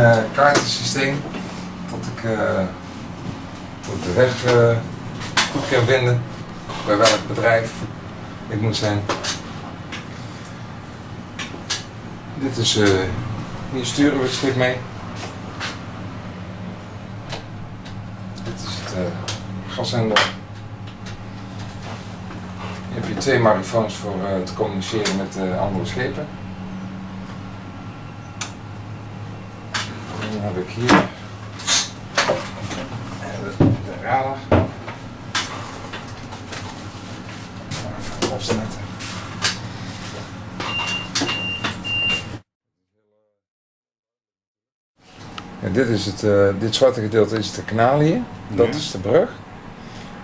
uh, kaartensysteem dat ik, uh, de weg uh, goed kan vinden bij welk bedrijf ik moet zijn. Dit is, hier sturen we het stuk mee. Dit is het gaszender. Hier heb je twee marifoons voor te communiceren met andere schepen. Dan heb ik hier de, de radar. Even opzetten. En dit, is het, uh, dit zwarte gedeelte is het kanaal hier. Dat ja. is de brug.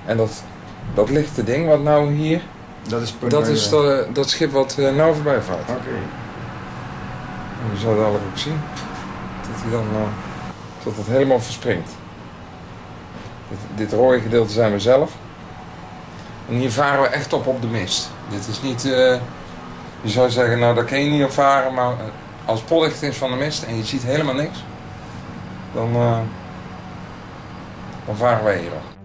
En dat, dat lichte ding wat nou hier. Dat is, dat, is de, dat schip wat uh, nou voorbij vaart. Oké. Okay. Je zal het dadelijk ook zien dat hij dan uh, dat het helemaal verspringt. Dit, dit rode gedeelte zijn we zelf. En hier varen we echt op op de mist. Dit is niet, uh, je zou zeggen, nou daar kan je niet op varen, maar als het is van de mist en je ziet helemaal niks, dan, dan varen wij hierop.